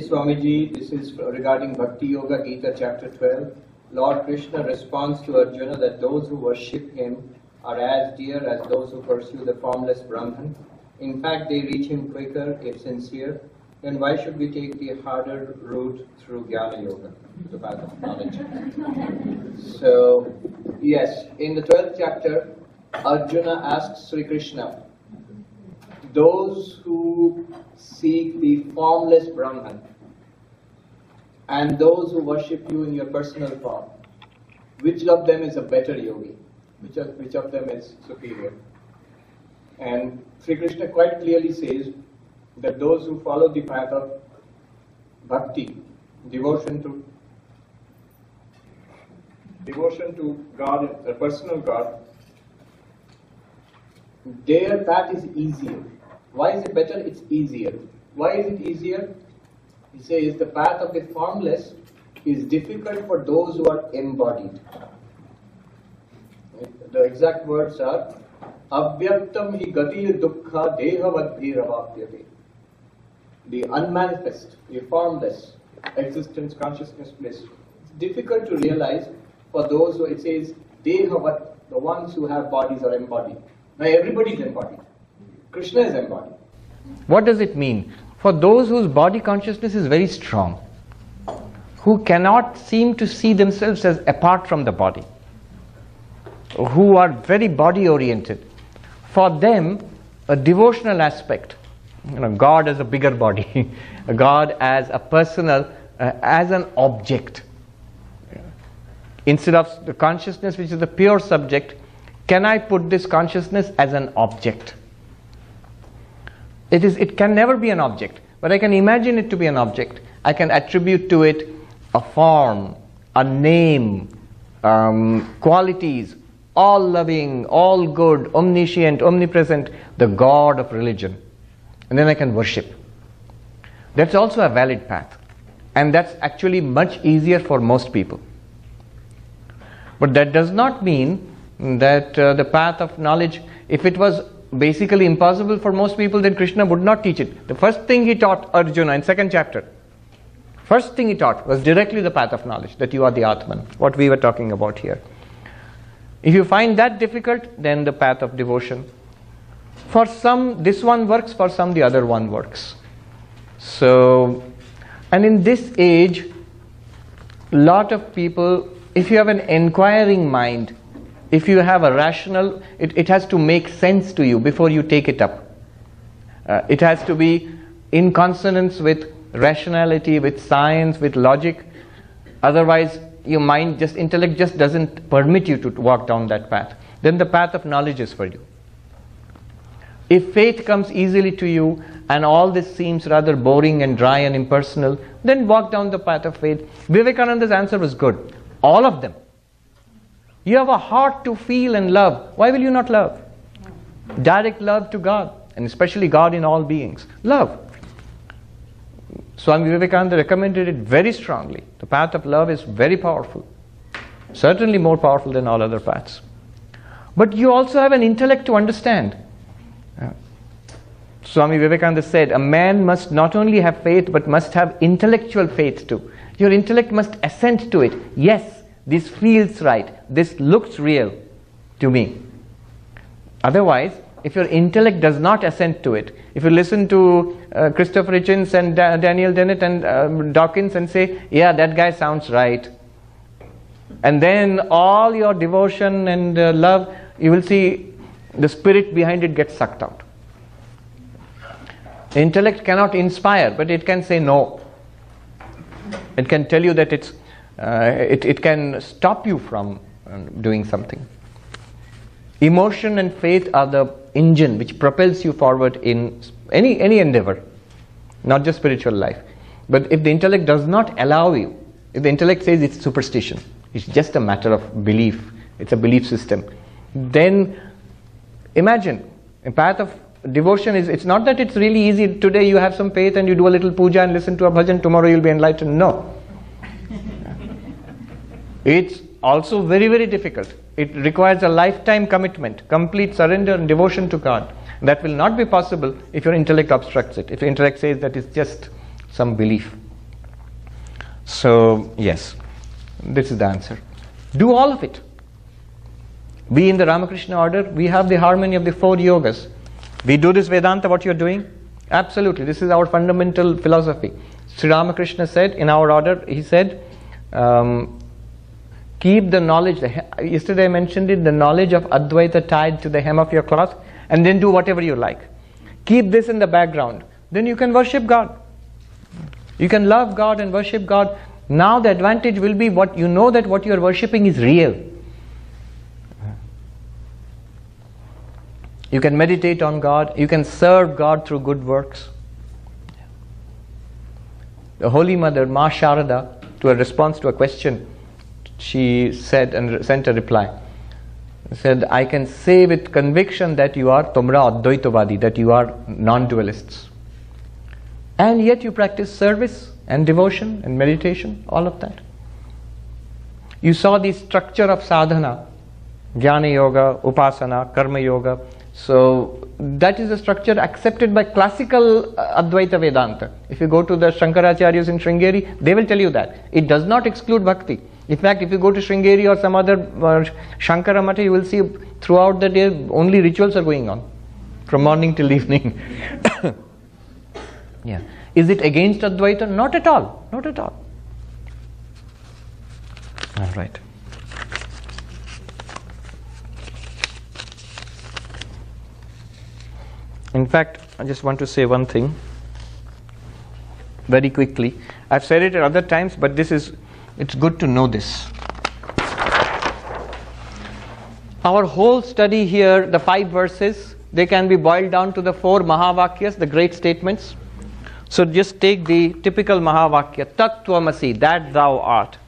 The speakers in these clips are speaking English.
Swamiji, this is regarding Bhakti Yoga Gita chapter 12. Lord Krishna responds to Arjuna that those who worship him are as dear as those who pursue the formless Brahman. In fact, they reach him quicker if sincere. Then why should we take the harder route through Jnana Yoga, the path of knowledge? So, yes, in the 12th chapter, Arjuna asks Sri Krishna, those who seek the formless Brahman and those who worship you in your personal form, which of them is a better yogi? Which of, which of them is superior? And Sri Krishna quite clearly says that those who follow the path of bhakti, devotion to devotion to God, a personal God, their path is easier. Why is it better? It's easier. Why is it easier? He says the path of the formless is difficult for those who are embodied. The exact words are Avyaktam hi gatir dukkha dehavadhiravapyate. The unmanifest, the formless existence, consciousness, bliss. It's difficult to realize for those who it says dehavat, the ones who have bodies are embodied. Now everybody is embodied. Krishna is embodied. What does it mean? For those whose body consciousness is very strong, who cannot seem to see themselves as apart from the body, who are very body oriented, for them, a devotional aspect, you know, God as a bigger body, God as a personal, uh, as an object, instead of the consciousness which is the pure subject, can I put this consciousness as an object? It, is, it can never be an object, but I can imagine it to be an object. I can attribute to it a form, a name, um, qualities, all loving, all good, omniscient, omnipresent, the God of religion. And then I can worship. That's also a valid path. And that's actually much easier for most people. But that does not mean that uh, the path of knowledge, if it was basically impossible for most people, then Krishna would not teach it. The first thing he taught Arjuna in second chapter, first thing he taught was directly the path of knowledge, that you are the Atman, what we were talking about here. If you find that difficult, then the path of devotion. For some, this one works, for some, the other one works. So, and in this age, lot of people, if you have an inquiring mind, if you have a rational, it, it has to make sense to you before you take it up. Uh, it has to be in consonance with rationality, with science, with logic. Otherwise, your mind just, intellect just doesn't permit you to walk down that path. Then the path of knowledge is for you. If faith comes easily to you and all this seems rather boring and dry and impersonal, then walk down the path of faith. Vivekananda's answer was good. All of them. You have a heart to feel and love. Why will you not love? Direct love to God, and especially God in all beings. Love. Swami Vivekananda recommended it very strongly. The path of love is very powerful, certainly more powerful than all other paths. But you also have an intellect to understand. Uh, Swami Vivekananda said, a man must not only have faith but must have intellectual faith too. Your intellect must assent to it. Yes, this feels right. This looks real to me. Otherwise, if your intellect does not assent to it, if you listen to uh, Christopher Hitchens and da- Daniel Dennett and um, Dawkins and say, yeah, that guy sounds right, and then all your devotion and uh, love, you will see the spirit behind it gets sucked out. Intellect cannot inspire, but it can say no. It can tell you that it's, it, it can stop you from um, doing something. Emotion and faith are the engine which propels you forward in any, any endeavor, not just spiritual life. But if the intellect does not allow you, if the intellect says it's superstition, it's just a matter of belief, it's a belief system, then imagine a path of devotion is it's not that it's really easy today you have some faith and you do a little puja and listen to a bhajan tomorrow you'll be enlightened no it's also very very difficult it requires a lifetime commitment complete surrender and devotion to god that will not be possible if your intellect obstructs it if your intellect says that it's just some belief. So, yes, this is the answer. Do all of it. We in the Ramakrishna order, we have the harmony of the four yogas. We do this Vedanta, what you're doing? Absolutely. This is our fundamental philosophy. Sri Ramakrishna said in our order, he said, um, keep the knowledge, yesterday I mentioned it, the knowledge of Advaita tied to the hem of your cloth, and then do whatever you like. Keep this in the background. Then you can worship God. You can love God and worship God. Now the advantage will be what you know that what you are worshipping is real. You can meditate on God, you can serve God through good works. The Holy Mother, Ma Sharada, to a response to a question, she said and sent a reply. Said, I can say with conviction that you are Tumra Advaitavadi, that you are non dualists. And yet you practice service and devotion and meditation, all of that. You saw the structure of sadhana, jnana yoga, upasana, karma yoga. So that is a structure accepted by classical uh, Advaita Vedanta. If you go to the Shankaracharyas in Sringeri, they will tell you that. It does not exclude bhakti. In fact, if you go to Sringeri or some other uh, Shankara Mata, you will see throughout the day only rituals are going on, from morning till evening. yeah. Is it against Advaita? Not at all. Not at all. All right. In fact, I just want to say one thing very quickly. I've said it at other times, but this is it's good to know this. Our whole study here, the five verses, they can be boiled down to the four Mahavakyas, the great statements. So just take the typical Mahavakya, Tattvamasi, that thou art.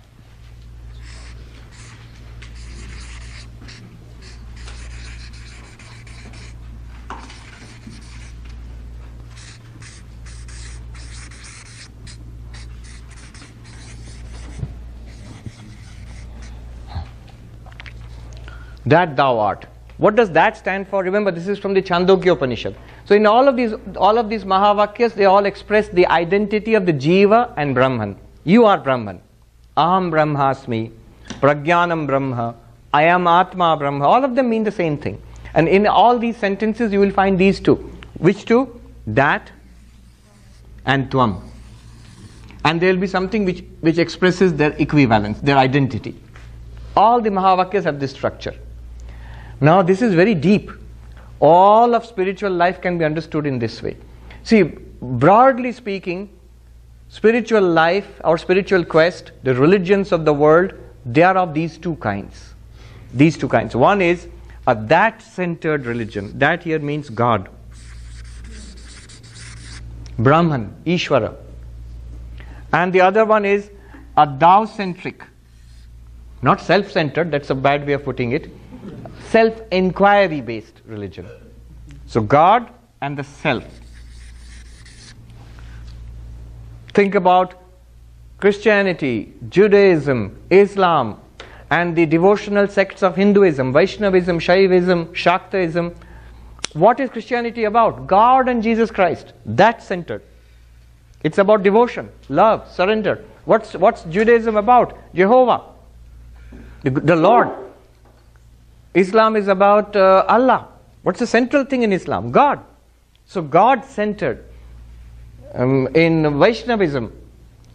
That thou art. What does that stand for? Remember, this is from the Chandogya Upanishad. So, in all of these, all of these Mahavakyas, they all express the identity of the Jiva and Brahman. You are Brahman. Aham Brahmasmi, Prajnanam Brahma, Ayam Atma Brahma. All of them mean the same thing. And in all these sentences, you will find these two. Which two? That and Tvam. And there will be something which, which expresses their equivalence, their identity. All the Mahavakyas have this structure. Now, this is very deep. All of spiritual life can be understood in this way. See, broadly speaking, spiritual life, our spiritual quest, the religions of the world, they are of these two kinds. These two kinds. One is a that centered religion. That here means God. Brahman, Ishvara. And the other one is a thou centric. Not self centered, that's a bad way of putting it self inquiry based religion. So, God and the self. Think about Christianity, Judaism, Islam, and the devotional sects of Hinduism, Vaishnavism, Shaivism, Shaktaism. What is Christianity about? God and Jesus Christ. That centered. It's about devotion, love, surrender. What's, what's Judaism about? Jehovah, the, the Lord. Islam is about uh, Allah. What's the central thing in Islam? God. So God centered. Um, in Vaishnavism,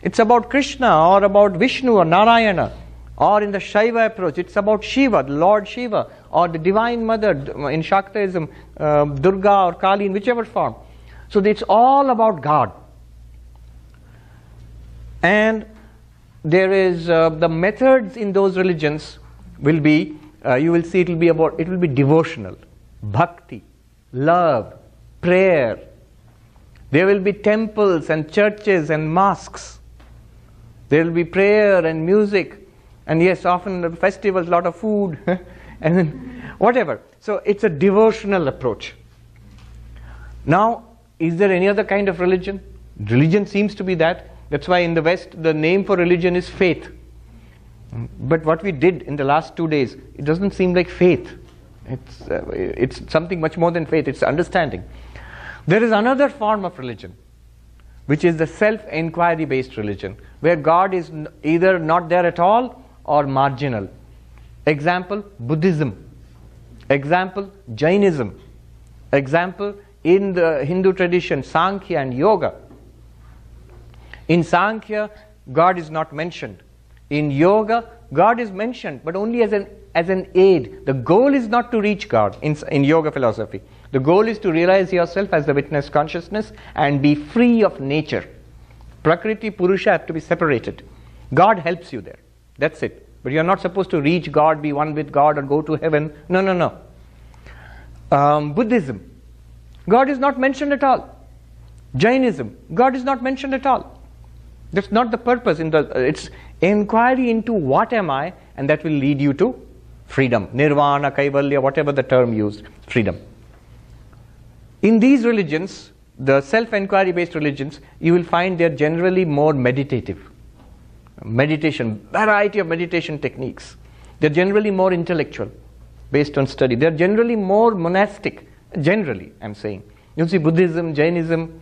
it's about Krishna or about Vishnu or Narayana. Or in the Shaiva approach, it's about Shiva, the Lord Shiva, or the Divine Mother in Shaktaism, uh, Durga or Kali, in whichever form. So it's all about God. And there is uh, the methods in those religions will be uh, you will see it will be about it will be devotional. Bhakti love prayer. There will be temples and churches and mosques. There will be prayer and music. And yes often the festivals lot of food. And then whatever. So it's a devotional approach. Now is there any other kind of religion? Religion seems to be that. That's why in the west the name for religion is faith but what we did in the last two days, it doesn't seem like faith. It's, uh, it's something much more than faith, it's understanding. There is another form of religion, which is the self inquiry based religion, where God is either not there at all or marginal. Example Buddhism. Example Jainism. Example in the Hindu tradition Sankhya and Yoga. In Sankhya, God is not mentioned. In Yoga, God is mentioned, but only as an, as an aid. The goal is not to reach God in, in Yoga philosophy. The goal is to realize yourself as the witness consciousness and be free of nature. Prakriti, Purusha have to be separated. God helps you there. That's it. But you're not supposed to reach God, be one with God, or go to heaven. No, no, no. Um, Buddhism, God is not mentioned at all. Jainism, God is not mentioned at all. That's not the purpose. In the, it's inquiry into what am I, and that will lead you to freedom. Nirvana, Kaivalya, whatever the term used, freedom. In these religions, the self inquiry based religions, you will find they're generally more meditative. Meditation, variety of meditation techniques. They're generally more intellectual, based on study. They're generally more monastic, generally, I'm saying. You see, Buddhism, Jainism,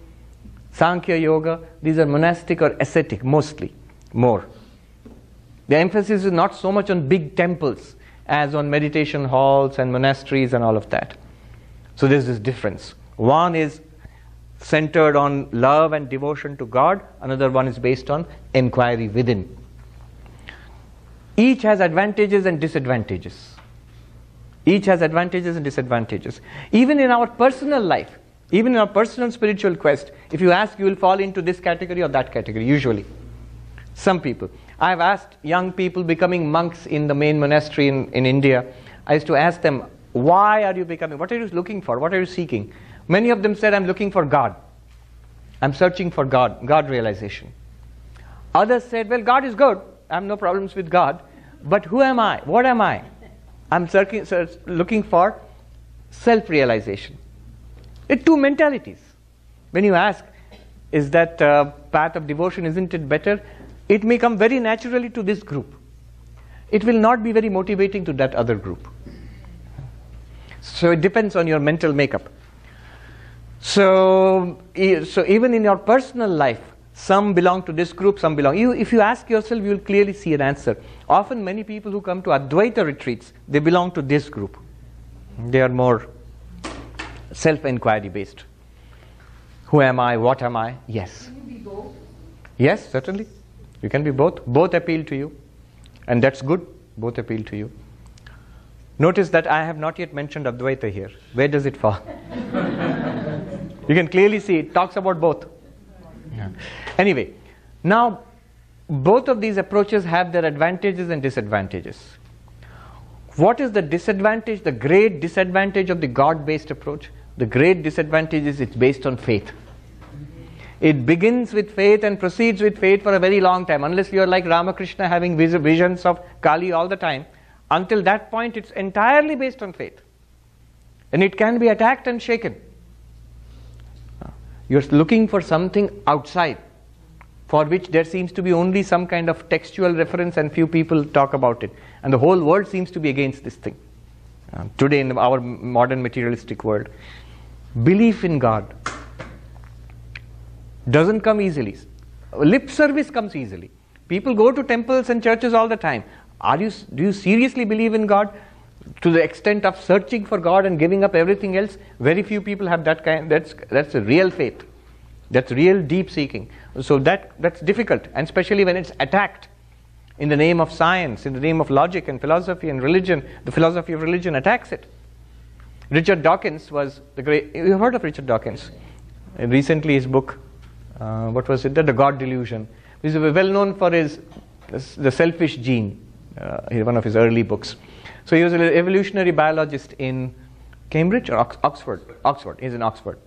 Sankhya Yoga, these are monastic or ascetic, mostly, more. The emphasis is not so much on big temples as on meditation halls and monasteries and all of that. So there's this difference. One is centered on love and devotion to God, another one is based on inquiry within. Each has advantages and disadvantages. Each has advantages and disadvantages. Even in our personal life, even in our personal spiritual quest, if you ask, you will fall into this category or that category, usually. Some people. I've asked young people becoming monks in the main monastery in, in India, I used to ask them, why are you becoming? What are you looking for? What are you seeking? Many of them said, I'm looking for God. I'm searching for God, God realization. Others said, well, God is good. I have no problems with God. But who am I? What am I? I'm searching, search, looking for self realization. It's two mentalities. When you ask, is that uh, path of devotion, isn't it better? It may come very naturally to this group. It will not be very motivating to that other group. So it depends on your mental makeup. So, so even in your personal life, some belong to this group, some belong. You, if you ask yourself, you will clearly see an answer. Often, many people who come to Advaita retreats, they belong to this group. They are more self inquiry based. Who am I? What am I? Yes. Can you be both? Yes, certainly. You can be both. Both appeal to you. And that's good. Both appeal to you. Notice that I have not yet mentioned Advaita here. Where does it fall? you can clearly see it talks about both. Yeah. Anyway, now both of these approaches have their advantages and disadvantages. What is the disadvantage, the great disadvantage of the God based approach? The great disadvantage is it's based on faith. It begins with faith and proceeds with faith for a very long time, unless you are like Ramakrishna having vis- visions of Kali all the time. Until that point, it's entirely based on faith. And it can be attacked and shaken. You're looking for something outside for which there seems to be only some kind of textual reference and few people talk about it. And the whole world seems to be against this thing. Uh, today, in our modern materialistic world, belief in God doesn't come easily. Lip service comes easily. People go to temples and churches all the time. Are you, do you seriously believe in God? To the extent of searching for God and giving up everything else, very few people have that kind. That's that's a real faith. That's real deep seeking. So that that's difficult, and especially when it's attacked in the name of science, in the name of logic and philosophy and religion. The philosophy of religion attacks it. Richard Dawkins was the great. You heard of Richard Dawkins? And recently, his book, uh, what was it? The God Delusion. He's well known for his the selfish gene. Uh, one of his early books. So he was an evolutionary biologist in Cambridge or Ox- Oxford. Oxford. He's in Oxford.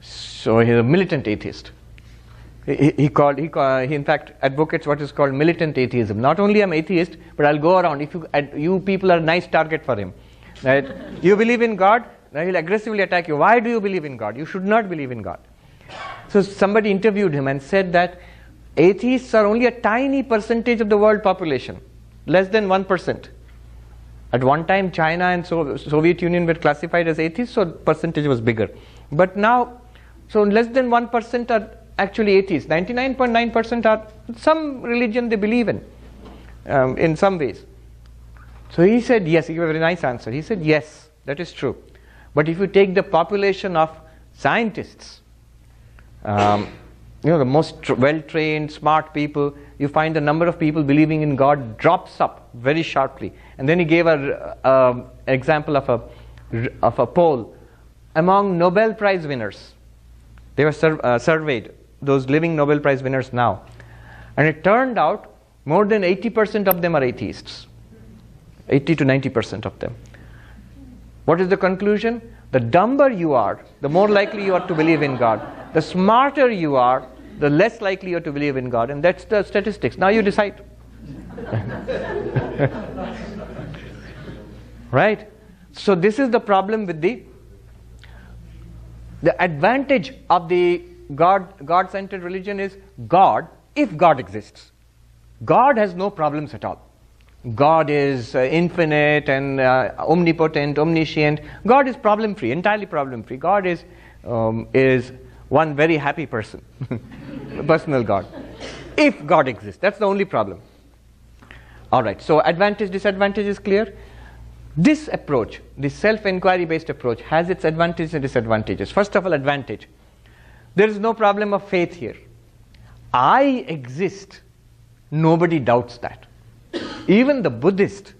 So he's a militant atheist. He, he called, he, call, he in fact advocates what is called militant atheism. Not only I'm atheist, but I'll go around. If you, you people are a nice target for him. Right? you believe in God, now he'll aggressively attack you. Why do you believe in God? You should not believe in God. So somebody interviewed him and said that atheists are only a tiny percentage of the world population, less than 1%. At one time, China and so- Soviet Union were classified as atheists, so percentage was bigger. But now, so less than 1% are actually atheists. 99.9% are some religion they believe in, um, in some ways. So he said yes, he gave a very nice answer. He said yes, that is true. But if you take the population of scientists, um, you know, the most tr- well trained, smart people, you find the number of people believing in God drops up very sharply. And then he gave an um example of a, of a poll among Nobel Prize winners. They were sur- uh, surveyed, those living Nobel Prize winners now. And it turned out more than 80% of them are atheists. 80 to 90% of them. What is the conclusion? The dumber you are, the more likely you are to believe in God. The smarter you are, the less likely you are to believe in God. And that's the statistics. Now you decide. right? So this is the problem with the the advantage of the God God centered religion is God if God exists. God has no problems at all. God is uh, infinite and uh, omnipotent, omniscient. God is problem free, entirely problem free. God is, um, is one very happy person, personal God. If God exists, that's the only problem. All right, so advantage, disadvantage is clear. This approach, this self inquiry based approach, has its advantages and disadvantages. First of all, advantage. There is no problem of faith here. I exist. Nobody doubts that. Even the Buddhist,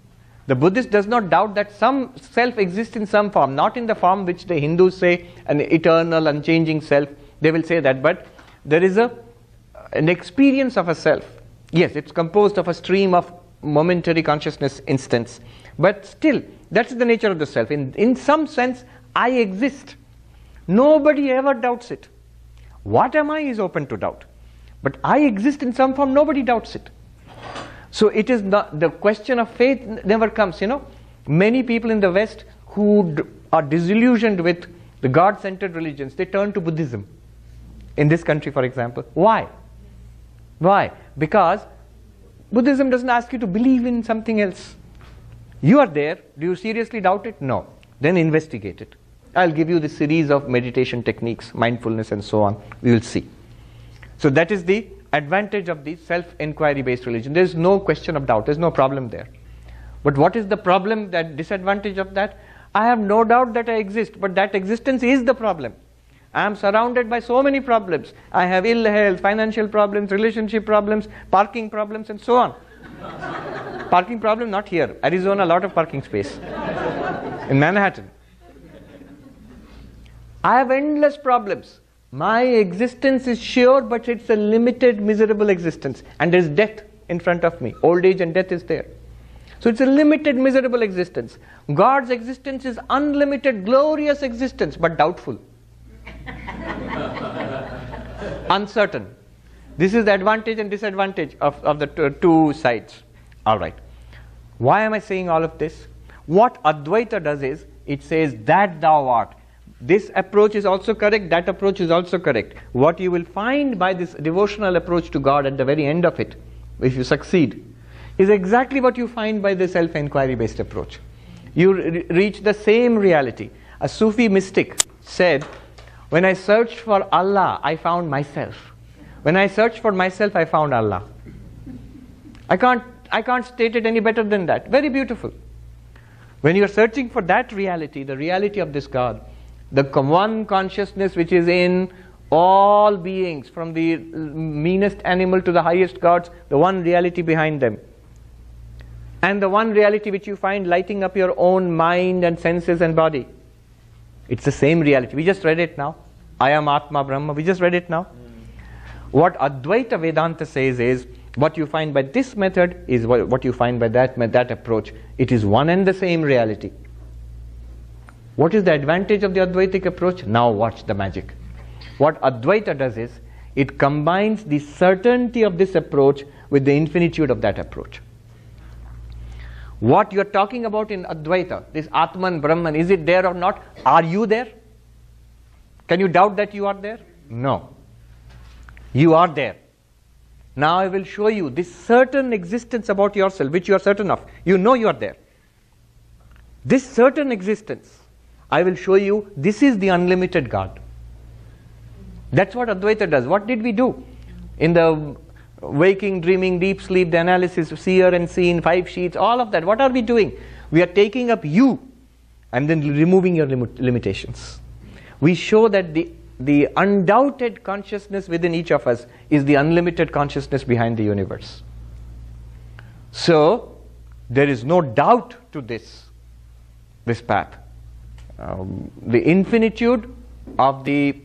the Buddhist does not doubt that some self exists in some form, not in the form which the Hindus say, an eternal, unchanging self. They will say that, but there is a an experience of a self. Yes, it's composed of a stream of momentary consciousness instants, but still, that's the nature of the self. In, in some sense, I exist. Nobody ever doubts it. What am I is open to doubt. But I exist in some form, nobody doubts it. So it is not the question of faith never comes. You know, many people in the West who are disillusioned with the God-centered religions, they turn to Buddhism. In this country, for example, why? Why? Because Buddhism doesn't ask you to believe in something else. You are there. Do you seriously doubt it? No. Then investigate it. I'll give you the series of meditation techniques, mindfulness, and so on. We will see. So that is the advantage of the self-inquiry based religion. There is no question of doubt. There's no problem there. But what is the problem, that disadvantage of that? I have no doubt that I exist, but that existence is the problem. I am surrounded by so many problems. I have ill health, financial problems, relationship problems, parking problems, and so on. parking problem, not here. Arizona, a lot of parking space. In Manhattan. I have endless problems. My existence is sure, but it's a limited, miserable existence. And there's death in front of me. Old age and death is there. So it's a limited, miserable existence. God's existence is unlimited, glorious existence, but doubtful. Uncertain. This is the advantage and disadvantage of, of the two sides. All right. Why am I saying all of this? What Advaita does is, it says that thou art. This approach is also correct, that approach is also correct. What you will find by this devotional approach to God at the very end of it, if you succeed, is exactly what you find by the self inquiry based approach. You re- reach the same reality. A Sufi mystic said, When I searched for Allah, I found myself. When I searched for myself, I found Allah. I can't, I can't state it any better than that. Very beautiful. When you are searching for that reality, the reality of this God, the one consciousness which is in all beings, from the meanest animal to the highest gods, the one reality behind them. And the one reality which you find lighting up your own mind and senses and body. It's the same reality. We just read it now. Ayam Atma Brahma. We just read it now. What Advaita Vedanta says is what you find by this method is what, what you find by that, me- that approach. It is one and the same reality. What is the advantage of the Advaitic approach? Now watch the magic. What Advaita does is it combines the certainty of this approach with the infinitude of that approach. What you are talking about in Advaita, this Atman, Brahman, is it there or not? Are you there? Can you doubt that you are there? No. You are there. Now I will show you this certain existence about yourself, which you are certain of. You know you are there. This certain existence, I will show you this is the unlimited God. That's what Advaita does. What did we do? In the waking, dreaming, deep sleep, the analysis, of seer and seen, five sheets, all of that. What are we doing? We are taking up you and then removing your lim- limitations. We show that the, the undoubted consciousness within each of us is the unlimited consciousness behind the universe. So, there is no doubt to this, this path. Um, the infinitude of the,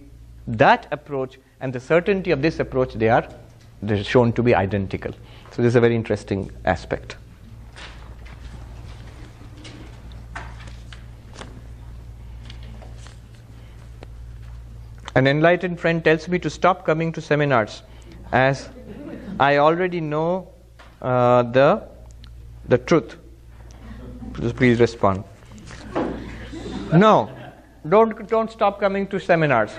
that approach and the certainty of this approach, they are they're shown to be identical. So, this is a very interesting aspect. An enlightened friend tells me to stop coming to seminars as I already know uh, the, the truth. Please respond. No, don't, don't stop coming to seminars.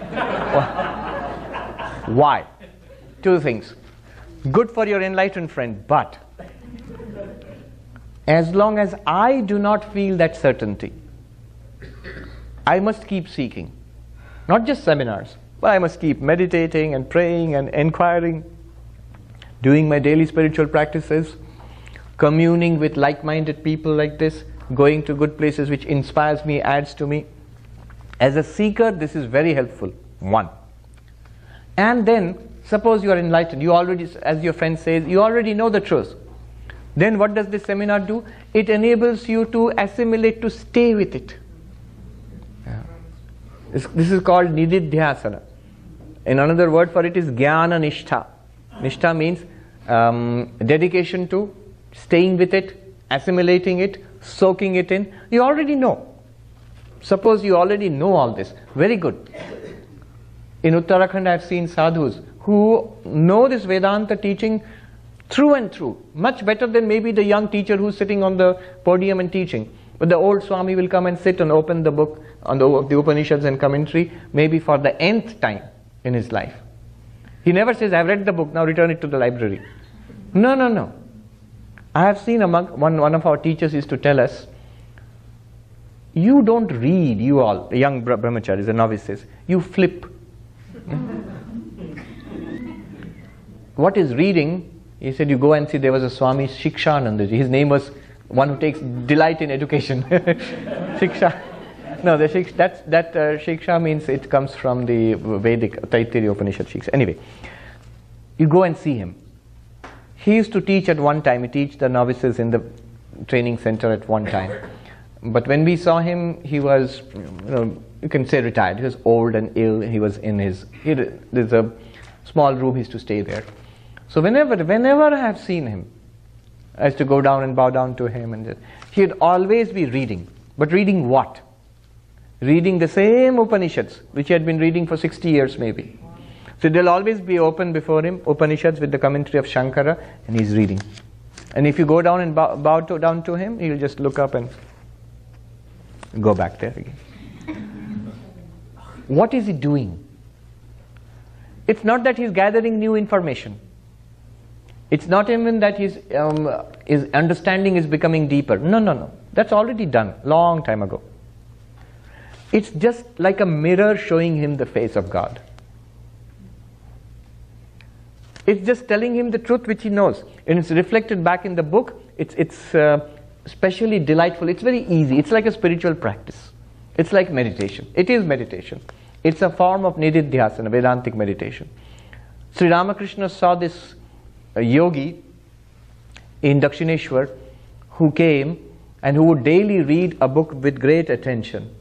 Why? Two things. Good for your enlightened friend, but as long as I do not feel that certainty, I must keep seeking. Not just seminars, but I must keep meditating and praying and inquiring, doing my daily spiritual practices, communing with like minded people like this, going to good places which inspires me, adds to me. As a seeker, this is very helpful. One. And then, suppose you are enlightened, you already, as your friend says, you already know the truth. Then what does this seminar do? It enables you to assimilate, to stay with it. This, this is called nididhyasana. In another word for it is jnana nishtha. Nishtha means um, dedication to staying with it, assimilating it, soaking it in. You already know. Suppose you already know all this. Very good. In Uttarakhand, I've seen sadhus who know this Vedanta teaching through and through, much better than maybe the young teacher who's sitting on the podium and teaching. But the old Swami will come and sit and open the book on the, the Upanishads and commentary, maybe for the nth time in his life. He never says, I've read the book, now return it to the library. No, no, no. I have seen among, one, one of our teachers used to tell us, you don't read, you all, young brahmacharis, the novices, you flip. what is reading? He said, you go and see there was a Swami Shikshanandaji. His name was one who takes delight in education. Shiksha. No, the shiksha, that, that uh, shiksha means it comes from the Vedic Taittiriya Upanishad shiksha. Anyway, you go and see him. He used to teach at one time, he teach the novices in the training center at one time. But when we saw him, he was, you know, you can say retired. He was old and ill. He was in his, he, there's a small room, he used to stay there. So whenever, whenever I have seen him, I used to go down and bow down to him, and he'd always be reading. But reading what? Reading the same Upanishads, which he had been reading for 60 years maybe. So they'll always be open before him, Upanishads with the commentary of Shankara, and he's reading. And if you go down and bow, bow to, down to him, he'll just look up and go back there again. what is he doing? It's not that he's gathering new information. It's not even that his, um, his understanding is becoming deeper. No, no, no. That's already done long time ago. It's just like a mirror showing him the face of God. It's just telling him the truth which he knows. And it's reflected back in the book. It's, it's uh, especially delightful. It's very easy. It's like a spiritual practice. It's like meditation. It is meditation. It's a form of nididhyasana, Vedantic meditation. Sri Ramakrishna saw this uh, yogi in Dakshineshwar who came and who would daily read a book with great attention.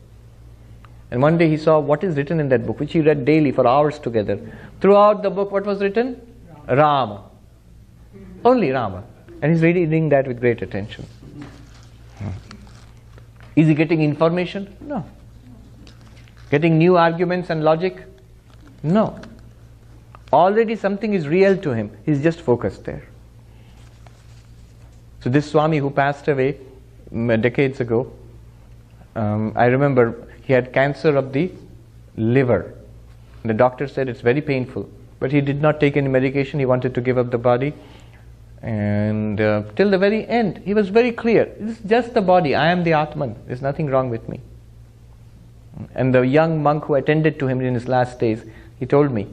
And one day he saw what is written in that book, which he read daily for hours together. Throughout the book, what was written? Rama. Only Rama. And he's reading that with great attention. Is he getting information? No. Getting new arguments and logic? No. Already something is real to him. He's just focused there. So this Swami who passed away decades ago, um, I remember he had cancer of the liver. The doctor said it's very painful, but he did not take any medication. He wanted to give up the body. And uh, till the very end, he was very clear. It's just the body. I am the Atman. There's nothing wrong with me. And the young monk who attended to him in his last days, he told me,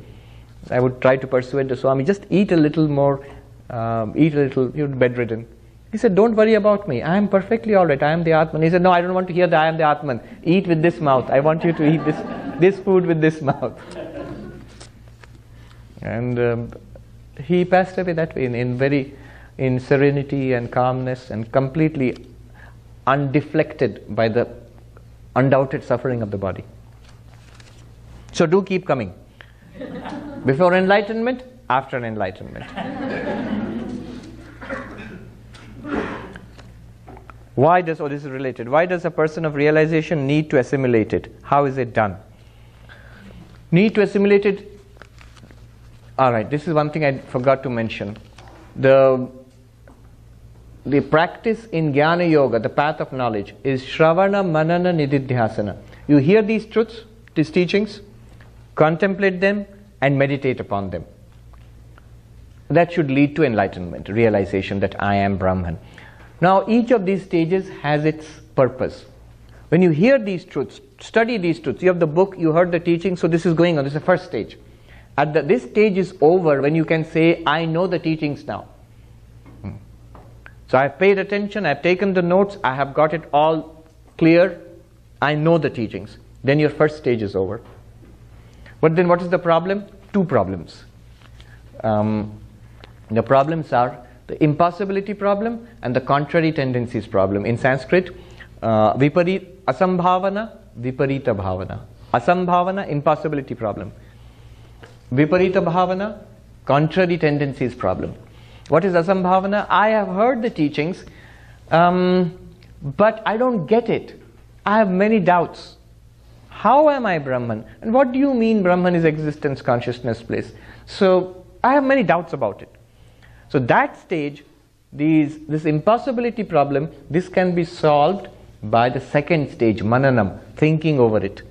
I would try to persuade the Swami, just eat a little more, um, eat a little, you're bedridden. He said, Don't worry about me. I am perfectly all right. I am the Atman. He said, No, I don't want to hear that I am the Atman. Eat with this mouth. I want you to eat this, this food with this mouth. And um, he passed away that way in, in very in serenity and calmness and completely undeflected by the undoubted suffering of the body. So do keep coming. Before enlightenment, after enlightenment. Why does, oh, this is related. Why does a person of realization need to assimilate it? How is it done? Need to assimilate it. All right, this is one thing I forgot to mention. The, the practice in Jnana Yoga, the path of knowledge, is Shravana Manana Nididhyasana. You hear these truths, these teachings, contemplate them, and meditate upon them. That should lead to enlightenment, realization that I am Brahman. Now, each of these stages has its purpose. When you hear these truths, study these truths, you have the book, you heard the teaching, so this is going on. This is the first stage. At the, this stage is over when you can say, I know the teachings now. Hmm. So I've paid attention, I've taken the notes, I have got it all clear, I know the teachings. Then your first stage is over. But then what is the problem? Two problems. Um, the problems are the impossibility problem and the contrary tendencies problem. In Sanskrit, uh, viparit, asambhavana, viparita bhavana. Asambhavana, impossibility problem. Viparita bhavana, contrary tendencies problem. What is asambhavana? I have heard the teachings, um, but I don't get it. I have many doubts. How am I Brahman? And what do you mean Brahman is existence, consciousness, place? So I have many doubts about it. So that stage, these, this impossibility problem, this can be solved by the second stage, mananam, thinking over it.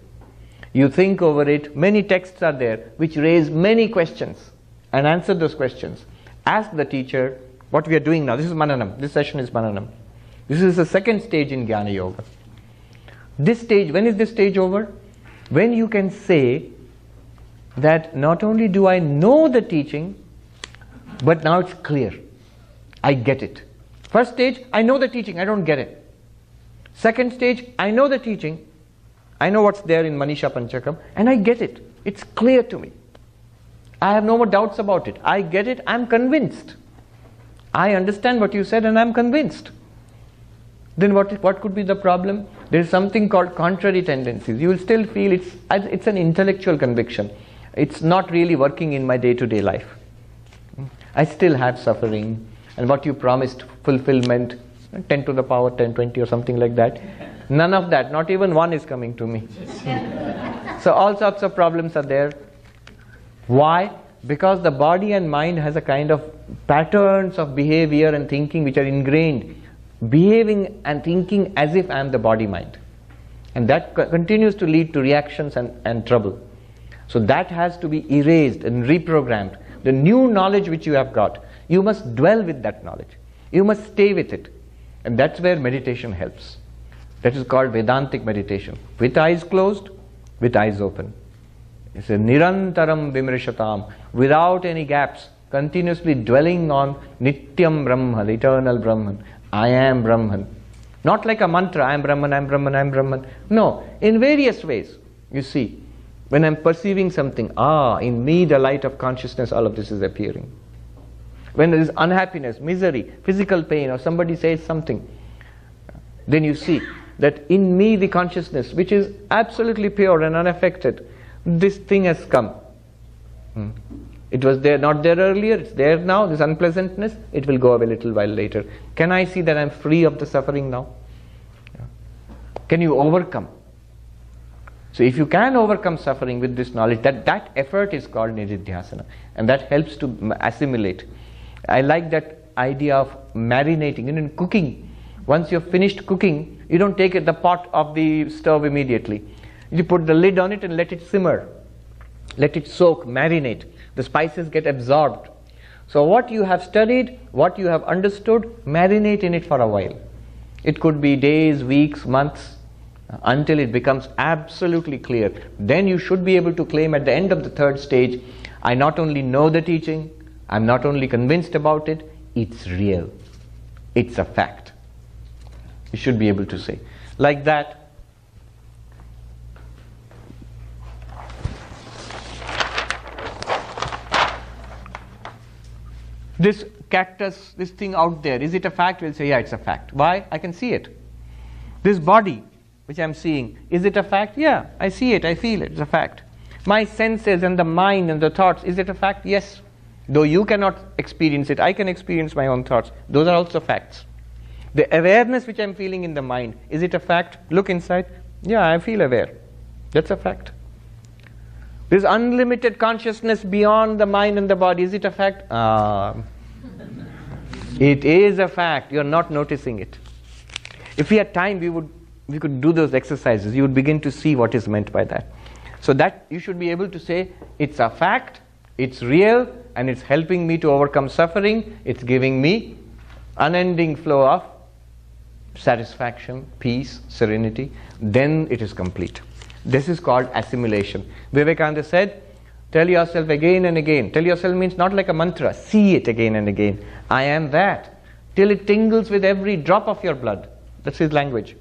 You think over it, many texts are there which raise many questions and answer those questions. Ask the teacher what we are doing now. This is mananam. This session is mananam. This is the second stage in Jnana Yoga. This stage, when is this stage over? When you can say that not only do I know the teaching, but now it's clear. I get it. First stage, I know the teaching, I don't get it. Second stage, I know the teaching, I know what's there in Manisha Panchakam, and I get it. It's clear to me. I have no more doubts about it. I get it, I'm convinced. I understand what you said, and I'm convinced. Then what, what could be the problem? There is something called contrary tendencies. You will still feel it's, it's an intellectual conviction. It's not really working in my day to day life. I still have suffering. And what you promised, fulfillment, 10 to the power 10, 20 or something like that. None of that, not even one is coming to me. so all sorts of problems are there. Why? Because the body and mind has a kind of patterns of behavior and thinking which are ingrained, behaving and thinking as if I am the body mind. And that co- continues to lead to reactions and, and trouble. So that has to be erased and reprogrammed the new knowledge which you have got, you must dwell with that knowledge. You must stay with it. And that's where meditation helps. That is called Vedantic meditation. With eyes closed, with eyes open. It's a nirantaram vimrishatam, without any gaps, continuously dwelling on Nityam Brahman, eternal Brahman. I am Brahman. Not like a mantra, I am Brahman, I am Brahman, I am Brahman. No, in various ways, you see. When I'm perceiving something, ah, in me the light of consciousness, all of this is appearing. When there is unhappiness, misery, physical pain, or somebody says something, then you see that in me the consciousness, which is absolutely pure and unaffected, this thing has come. Hmm. It was there, not there earlier, it's there now, this unpleasantness, it will go away a little while later. Can I see that I'm free of the suffering now? Can you overcome? So if you can overcome suffering with this knowledge, that, that effort is called nididhyasana. And that helps to assimilate. I like that idea of marinating. And in cooking, once you've finished cooking, you don't take the pot off the stove immediately. You put the lid on it and let it simmer. Let it soak, marinate. The spices get absorbed. So what you have studied, what you have understood, marinate in it for a while. It could be days, weeks, months until it becomes absolutely clear. Then you should be able to claim at the end of the third stage I not only know the teaching, I'm not only convinced about it, it's real. It's a fact. You should be able to say. Like that, this cactus, this thing out there, is it a fact? We'll say, yeah, it's a fact. Why? I can see it. This body, which I'm seeing, is it a fact? Yeah, I see it, I feel it, it's a fact. My senses and the mind and the thoughts, is it a fact? Yes. Though you cannot experience it, I can experience my own thoughts. Those are also facts. The awareness which I'm feeling in the mind, is it a fact? Look inside. Yeah, I feel aware. That's a fact. This unlimited consciousness beyond the mind and the body, is it a fact? Uh, it is a fact. You're not noticing it. If we had time, we would we could do those exercises. You would begin to see what is meant by that. So that you should be able to say it's a fact, it's real, and it's helping me to overcome suffering. It's giving me unending flow of satisfaction, peace, serenity. Then it is complete. This is called assimilation. Vivekananda said, Tell yourself again and again. Tell yourself means not like a mantra. See it again and again. I am that. Till it tingles with every drop of your blood. That's his language.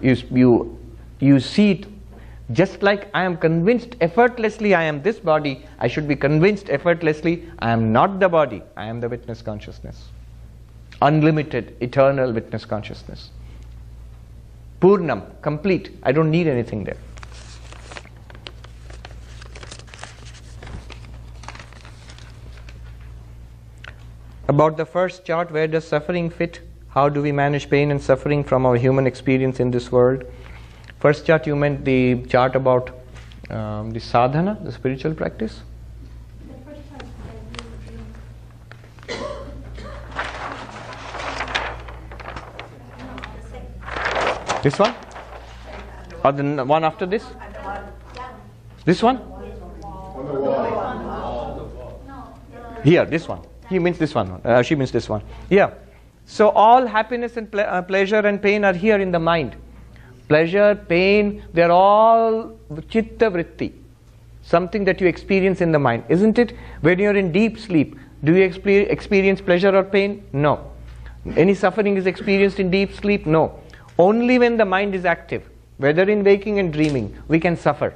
You, you, you see it just like I am convinced effortlessly I am this body, I should be convinced effortlessly I am not the body, I am the witness consciousness. Unlimited, eternal witness consciousness. Purnam, complete. I don't need anything there. About the first chart, where does suffering fit? How do we manage pain and suffering from our human experience in this world? First chart, you meant the chart about um, the sadhana, the spiritual practice? This one? Or the one after this? This one? Here, this one. He means this one. Uh, she means this one. Yeah. So all happiness and ple- uh, pleasure and pain are here in the mind. Pleasure, pain, they're all chitta vritti. Something that you experience in the mind, isn't it? When you're in deep sleep, do you exper- experience pleasure or pain? No. Any suffering is experienced in deep sleep? No. Only when the mind is active, whether in waking and dreaming, we can suffer.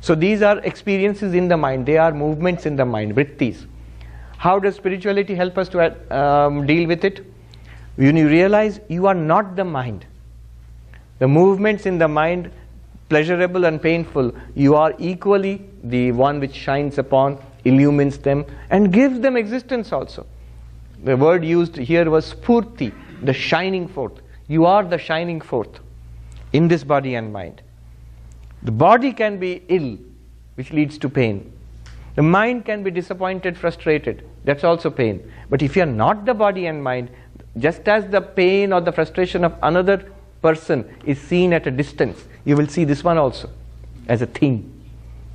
So these are experiences in the mind, they are movements in the mind, vrittis. How does spirituality help us to um, deal with it? When you realize you are not the mind, the movements in the mind, pleasurable and painful, you are equally the one which shines upon, illumines them, and gives them existence also. The word used here was spurti, the shining forth. You are the shining forth in this body and mind. The body can be ill, which leads to pain. The mind can be disappointed, frustrated. That's also pain. But if you are not the body and mind, just as the pain or the frustration of another person is seen at a distance, you will see this one also as a thing.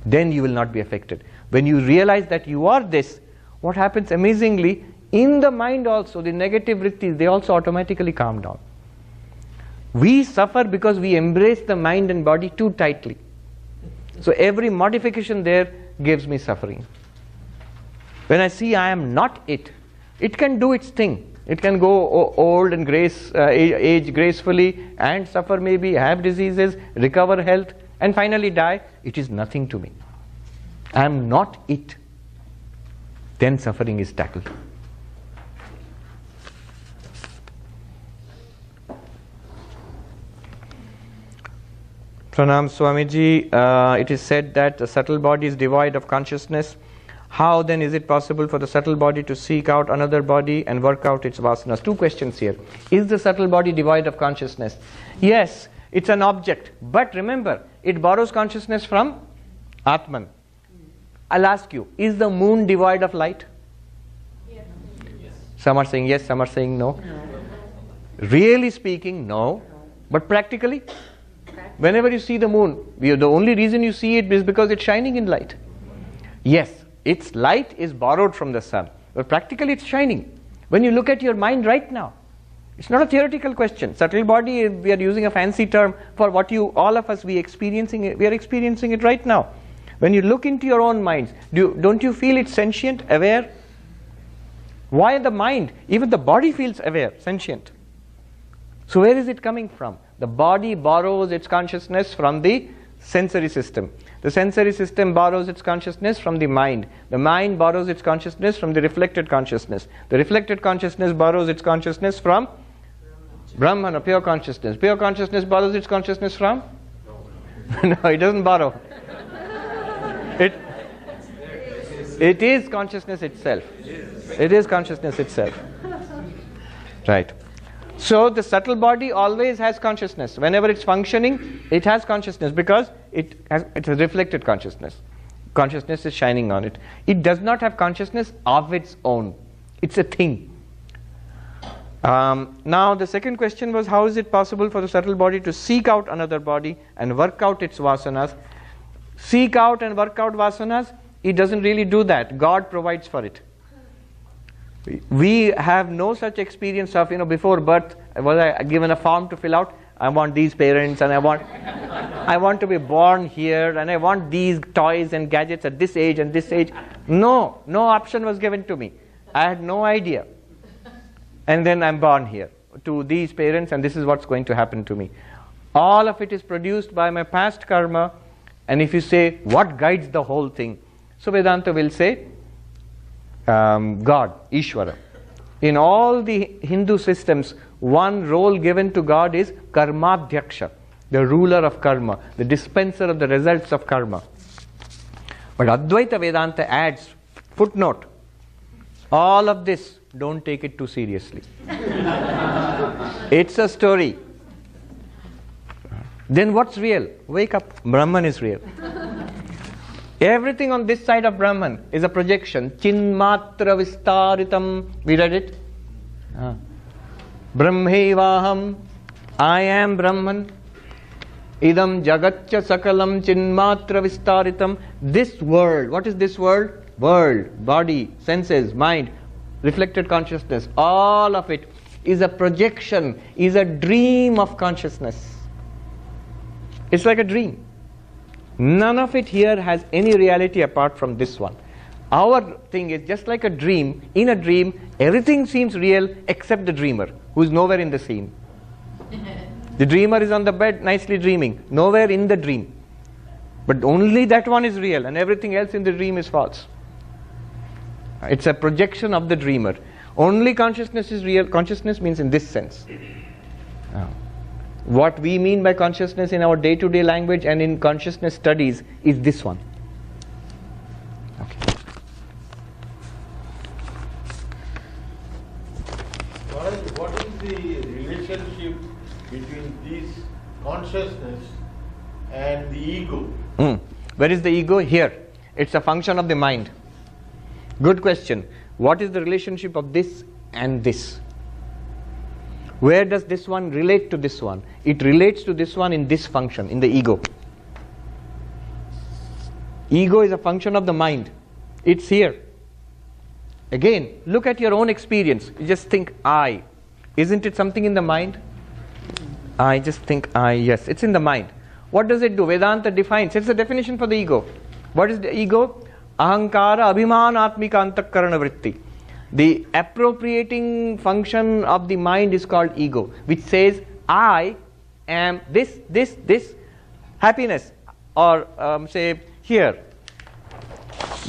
Then you will not be affected. When you realize that you are this, what happens amazingly, in the mind also, the negative vrittis, they also automatically calm down. We suffer because we embrace the mind and body too tightly. So every modification there gives me suffering. When I see I am not it, it can do its thing. It can go old and grace, uh, age gracefully and suffer maybe, have diseases, recover health, and finally die. It is nothing to me. I am not it. Then suffering is tackled. Pranam Swamiji, uh, it is said that the subtle body is devoid of consciousness. How then is it possible for the subtle body to seek out another body and work out its vasanas? Two questions here. Is the subtle body devoid of consciousness? Yes, it's an object. But remember, it borrows consciousness from Atman. I'll ask you, is the moon devoid of light? Yes. Some are saying yes, some are saying no. no. Really speaking, no. But practically? Whenever you see the moon, the only reason you see it is because it's shining in light. Yes, its light is borrowed from the sun, but practically it's shining. When you look at your mind right now, It's not a theoretical question. Subtle body, we are using a fancy term for what you, all of us, we experiencing it. We are experiencing it right now. When you look into your own minds, do don't you feel it's sentient, aware? Why the mind? Even the body feels aware, sentient. So where is it coming from? The body borrows its consciousness from the sensory system. The sensory system borrows its consciousness from the mind. The mind borrows its consciousness from the reflected consciousness. The reflected consciousness borrows its consciousness from Brahman or pure consciousness. Pure consciousness borrows its consciousness from? no, it doesn't borrow. It, it is consciousness itself. It is consciousness itself. Right. So the subtle body always has consciousness. Whenever it's functioning, it has consciousness because it has it's a reflected consciousness. Consciousness is shining on it. It does not have consciousness of its own. It's a thing. Um, now, the second question was how is it possible for the subtle body to seek out another body and work out its vasanas? Seek out and work out vasanas, it doesn't really do that. God provides for it. We have no such experience of, you know, before birth, was I given a form to fill out? I want these parents and I want I want to be born here and I want these toys and gadgets at this age and this age. No, no option was given to me. I had no idea and then I'm born here to these parents, and this is what's going to happen to me. All of it is produced by my past karma, and if you say, what guides the whole thing? So Vedanta will say, um, God, Ishvara. In all the Hindu systems, one role given to God is Karmadhyaksha, the ruler of karma, the dispenser of the results of karma. But Advaita Vedanta adds, footnote, all of this don't take it too seriously. it's a story. Then what's real? Wake up. Brahman is real. Everything on this side of Brahman is a projection. Chinmatra vistaritam. We read it? Ah. Brahmevaham. I am Brahman. Idam jagatcha sakalam chinmatra vistaritam. This world, what is this world? World, body, senses, mind, reflected consciousness, all of it is a projection, is a dream of consciousness. It's like a dream. None of it here has any reality apart from this one. Our thing is just like a dream. In a dream, everything seems real except the dreamer, who is nowhere in the scene. the dreamer is on the bed, nicely dreaming, nowhere in the dream. But only that one is real, and everything else in the dream is false. It's a projection of the dreamer. Only consciousness is real. Consciousness means in this sense. Uh, what we mean by consciousness in our day to day language and in consciousness studies is this one. Okay. What is, what is the relationship between this consciousness and the ego? Mm. Where is the ego? Here. It's a function of the mind. Good question. What is the relationship of this and this? Where does this one relate to this one? It relates to this one in this function, in the ego. Ego is a function of the mind. It's here. Again, look at your own experience. You just think I. Isn't it something in the mind? I just think I, yes, it's in the mind. What does it do? Vedanta defines, it's a definition for the ego. What is the ego? ahankara abhimanatmika antakarana vritti. The appropriating function of the mind is called ego, which says, I am this, this, this, happiness, or um, say, here,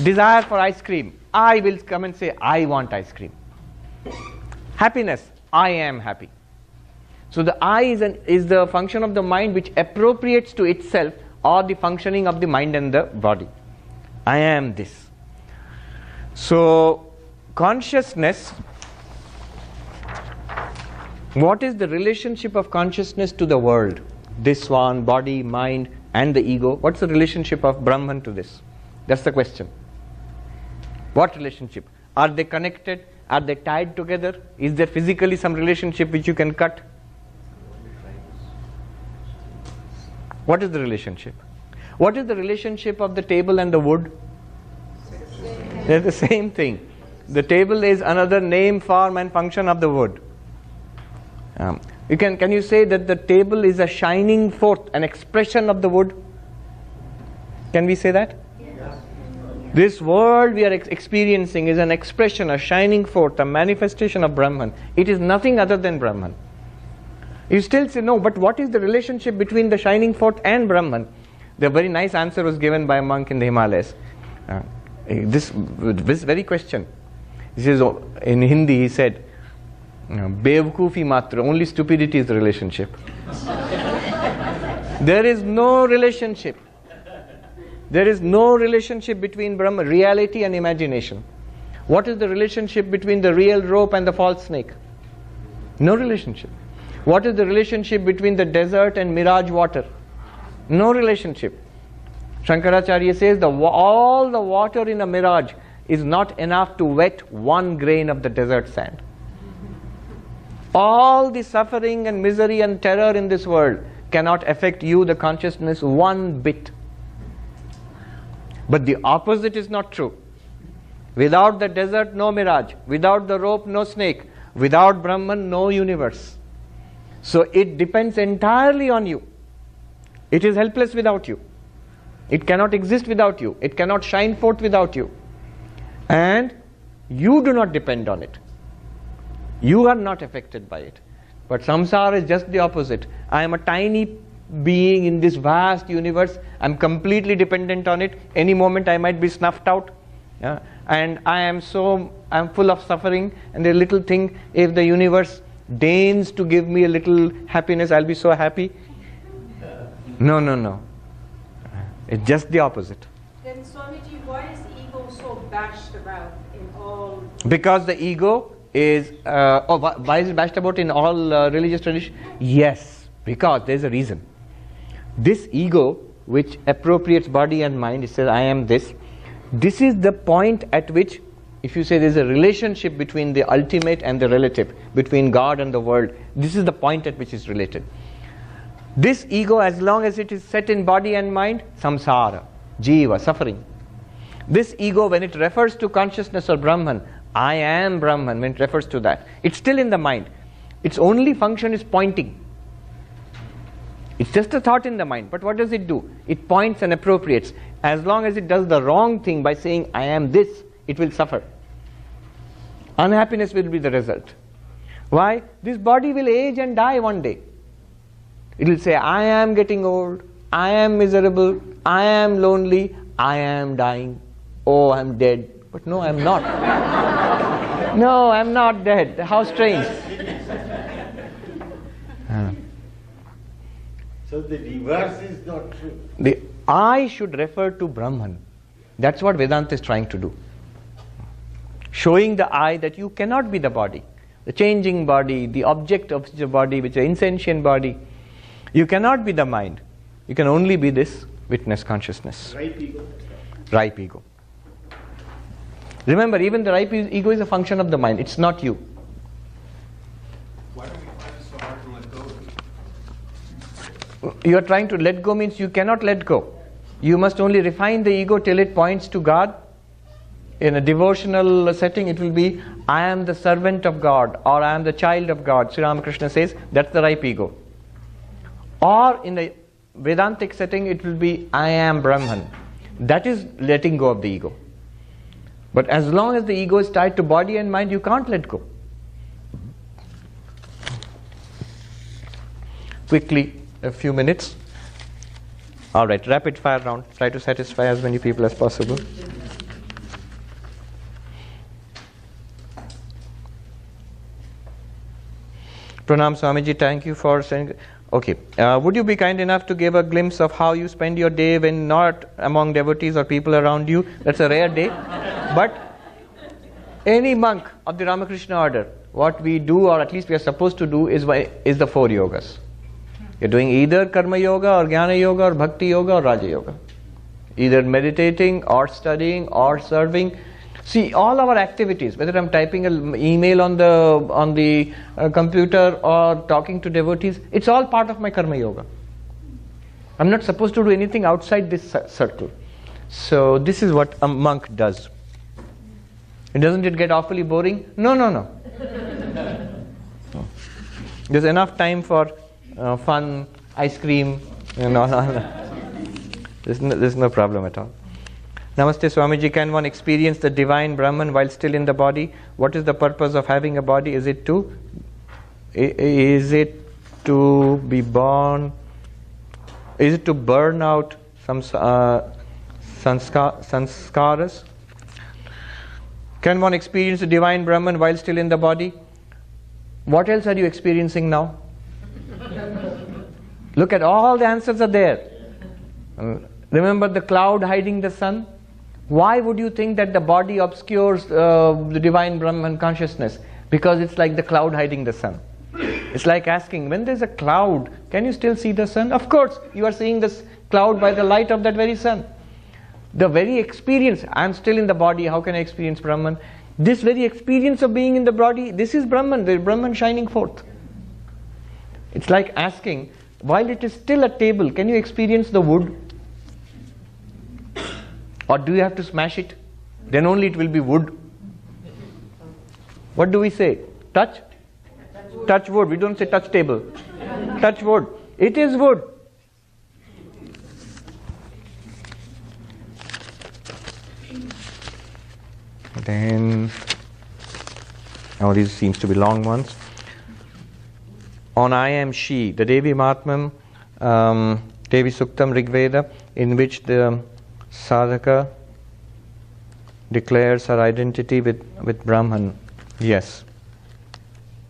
desire for ice cream. I will come and say, I want ice cream. Happiness, I am happy. So the I is, an, is the function of the mind which appropriates to itself or the functioning of the mind and the body. I am this. So, consciousness, what is the relationship of consciousness to the world? This one, body, mind, and the ego. What's the relationship of Brahman to this? That's the question. What relationship? Are they connected? Are they tied together? Is there physically some relationship which you can cut? What is the relationship? What is the relationship of the table and the wood? They're the same thing. The table is another name, form, and function of the wood. Um, you can, can you say that the table is a shining forth, an expression of the wood? Can we say that? This world we are ex- experiencing is an expression, a shining forth, a manifestation of Brahman. It is nothing other than Brahman. You still say, no, but what is the relationship between the shining forth and Brahman? The very nice answer was given by a monk in the Himalayas. Uh, this, this very question. Says, oh, in Hindi, he said, uh, Bevkufi matra, only stupidity is relationship. there is no relationship. There is no relationship between Brahma, reality and imagination. What is the relationship between the real rope and the false snake? No relationship. What is the relationship between the desert and mirage water? No relationship. Shankaracharya says the, all the water in a mirage is not enough to wet one grain of the desert sand. All the suffering and misery and terror in this world cannot affect you, the consciousness, one bit. But the opposite is not true. Without the desert, no mirage. Without the rope, no snake. Without Brahman, no universe. So it depends entirely on you. It is helpless without you. It cannot exist without you. It cannot shine forth without you. And you do not depend on it. You are not affected by it. But samsara is just the opposite. I am a tiny being in this vast universe. I'm completely dependent on it. Any moment I might be snuffed out. Yeah? And I am so, I'm full of suffering. And the little thing, if the universe deigns to give me a little happiness, I'll be so happy. No, no, no. It's just the opposite. Then, Swamiji, why is ego so bashed about in all? Because the ego is, uh, oh, why is it bashed about in all uh, religious traditions? Yes, because there's a reason. This ego, which appropriates body and mind, it says, I am this. This is the point at which, if you say there's a relationship between the ultimate and the relative, between God and the world, this is the point at which it's related. This ego, as long as it is set in body and mind, samsara, jiva, suffering. This ego, when it refers to consciousness or Brahman, I am Brahman, when it refers to that, it's still in the mind. Its only function is pointing. It's just a thought in the mind, but what does it do? It points and appropriates. As long as it does the wrong thing by saying, I am this, it will suffer. Unhappiness will be the result. Why? This body will age and die one day. It will say, I am getting old, I am miserable, I am lonely, I am dying, oh, I'm dead. But no, I'm not. no, I'm not dead. How strange. So the reverse is not true. The I should refer to Brahman. That's what Vedanta is trying to do. Showing the I that you cannot be the body, the changing body, the object of the body, which is an insentient body. You cannot be the mind. You can only be this witness consciousness. Ripe ego. Ripe ego. Remember, even the ripe ego is a function of the mind, it's not you. Why do we find it so hard to let go? You are trying to let go means you cannot let go. You must only refine the ego till it points to God. In a devotional setting, it will be, I am the servant of God or I am the child of God. Sri Ramakrishna says, that's the ripe ego. Or in a Vedantic setting, it will be, I am Brahman. That is letting go of the ego. But as long as the ego is tied to body and mind, you can't let go. Quickly, a few minutes. All right, rapid fire round. Try to satisfy as many people as possible. Pranam Swamiji, thank you for saying. Okay, uh, would you be kind enough to give a glimpse of how you spend your day when not among devotees or people around you? That's a rare day. but any monk of the Ramakrishna order, what we do, or at least we are supposed to do, is, is the four yogas. You're doing either karma yoga or jnana yoga or bhakti yoga or raja yoga. Either meditating or studying or serving. See, all our activities, whether I'm typing an email on the on the uh, computer or talking to devotees, it's all part of my karma yoga. I'm not supposed to do anything outside this circle. So this is what a monk does. And doesn't it get awfully boring? No, no, no. There's enough time for uh, fun, ice cream, you know. there's, no, there's no problem at all. Namaste Swamiji, can one experience the divine Brahman while still in the body? What is the purpose of having a body? Is it to is it to be born? Is it to burn out some uh, sanska- sanskaras? Can one experience the divine Brahman while still in the body? What else are you experiencing now? Look at all the answers are there. Remember the cloud hiding the sun? Why would you think that the body obscures uh, the divine Brahman consciousness? Because it's like the cloud hiding the sun. It's like asking, when there's a cloud, can you still see the sun? Of course, you are seeing this cloud by the light of that very sun. The very experience, I'm still in the body, how can I experience Brahman? This very experience of being in the body, this is Brahman, the Brahman shining forth. It's like asking, while it is still a table, can you experience the wood? Or do you have to smash it? Then only it will be wood. What do we say? Touch? Touch wood. We don't say touch table. touch wood. It is wood. Then, oh, these seems to be long ones. On I am she, the Devi Mahatmyam, um, Devi Suktam Rigveda, in which the sadhaka declares her identity with, with Brahman. Yes.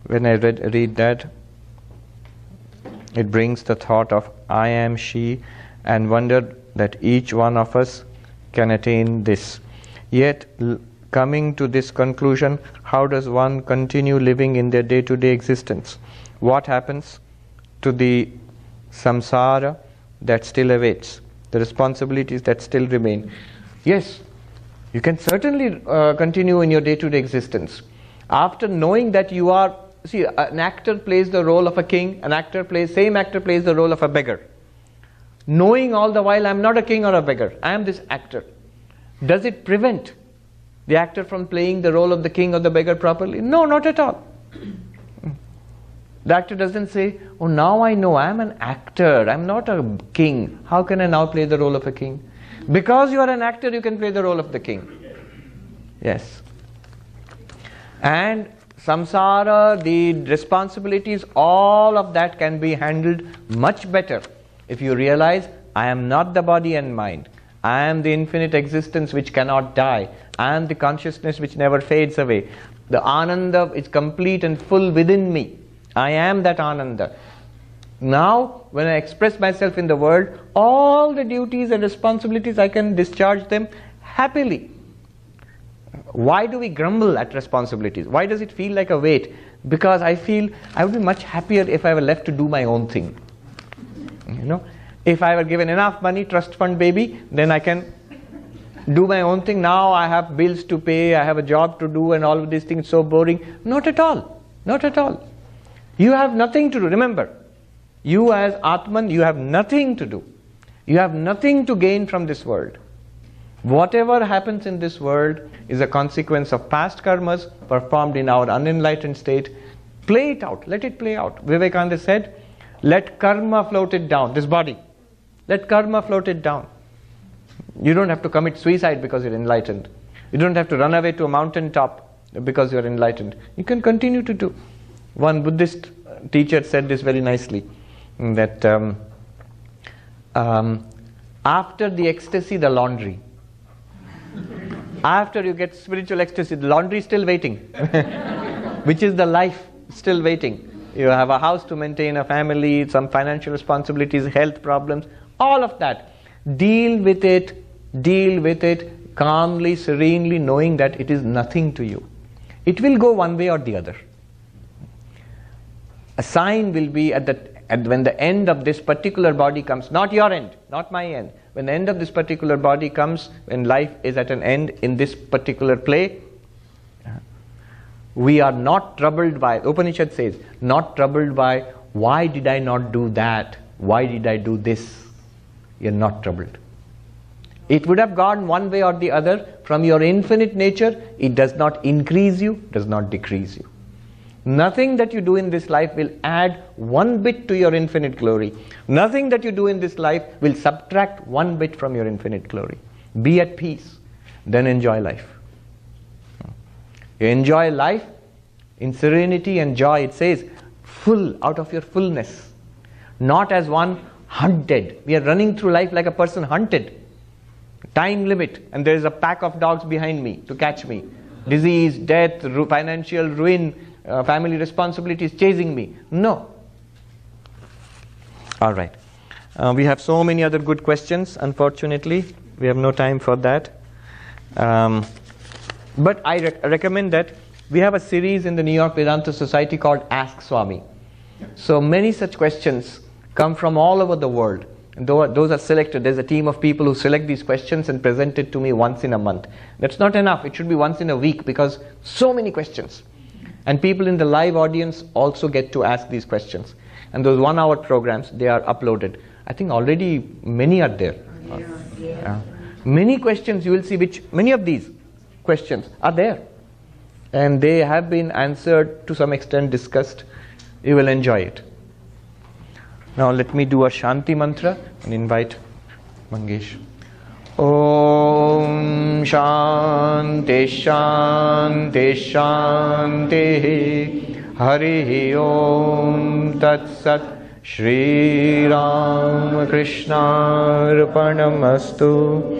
When I read, read that, it brings the thought of I am she and wonder that each one of us can attain this. Yet, coming to this conclusion, how does one continue living in their day to day existence? What happens to the samsara that still awaits, the responsibilities that still remain? Yes, you can certainly uh, continue in your day to day existence. After knowing that you are, see, an actor plays the role of a king, an actor plays, same actor plays the role of a beggar. Knowing all the while I'm not a king or a beggar, I am this actor. Does it prevent the actor from playing the role of the king or the beggar properly? No, not at all. The actor doesn't say, Oh, now I know I'm an actor, I'm not a king. How can I now play the role of a king? Because you are an actor, you can play the role of the king. Yes. And samsara, the responsibilities, all of that can be handled much better if you realize I am not the body and mind. I am the infinite existence which cannot die. I am the consciousness which never fades away. The ananda is complete and full within me. I am that ananda. Now, when I express myself in the world, all the duties and responsibilities I can discharge them happily. Why do we grumble at responsibilities? Why does it feel like a weight? Because I feel I would be much happier if I were left to do my own thing. You know, if I were given enough money, trust fund baby, then I can do my own thing. Now I have bills to pay, I have a job to do, and all of these things so boring. Not at all. Not at all. You have nothing to do. Remember, you as Atman, you have nothing to do. You have nothing to gain from this world. Whatever happens in this world is a consequence of past karmas performed in our unenlightened state. Play it out. Let it play out. Vivekananda said, let karma float it down. This body. Let karma float it down. You don't have to commit suicide because you're enlightened. You don't have to run away to a mountain top because you're enlightened. You can continue to do. One Buddhist teacher said this very nicely that um, um, after the ecstasy, the laundry. After you get spiritual ecstasy, the laundry is still waiting, which is the life still waiting. You have a house to maintain, a family, some financial responsibilities, health problems, all of that. Deal with it, deal with it calmly, serenely, knowing that it is nothing to you. It will go one way or the other. A sign will be at the at when the end of this particular body comes, not your end, not my end. When the end of this particular body comes, when life is at an end in this particular play, uh, we are not troubled by, Upanishad says, not troubled by why did I not do that? Why did I do this? You're not troubled. It would have gone one way or the other. From your infinite nature, it does not increase you, does not decrease you. Nothing that you do in this life will add one bit to your infinite glory. Nothing that you do in this life will subtract one bit from your infinite glory. Be at peace, then enjoy life. You enjoy life in serenity and joy. It says, full out of your fullness, not as one hunted. We are running through life like a person hunted. Time limit, and there is a pack of dogs behind me to catch me. Disease, death, financial ruin, uh, family responsibilities chasing me. No. All right. Uh, we have so many other good questions. Unfortunately, we have no time for that. Um, but I rec- recommend that we have a series in the New York Vedanta Society called Ask Swami. So many such questions come from all over the world. Those are selected. There's a team of people who select these questions and present it to me once in a month. That's not enough. It should be once in a week because so many questions. And people in the live audience also get to ask these questions. And those one hour programs, they are uploaded. I think already many are there. Yeah. Many questions you will see, which many of these questions are there. And they have been answered to some extent, discussed. You will enjoy it. Now let me do a Shanti mantra and invite Mangesh. Hari Om Tat Sat Shri Ram Krishna Arpanamastu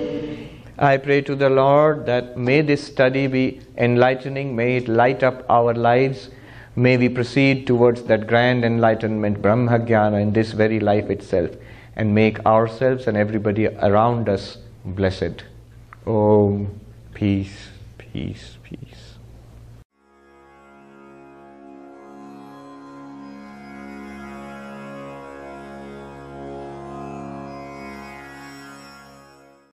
I pray to the Lord that may this study be enlightening, may it light up our lives, may we proceed towards that grand enlightenment, Brahma Jnana, in this very life itself, and make ourselves and everybody around us blessed. Om, peace, peace, peace.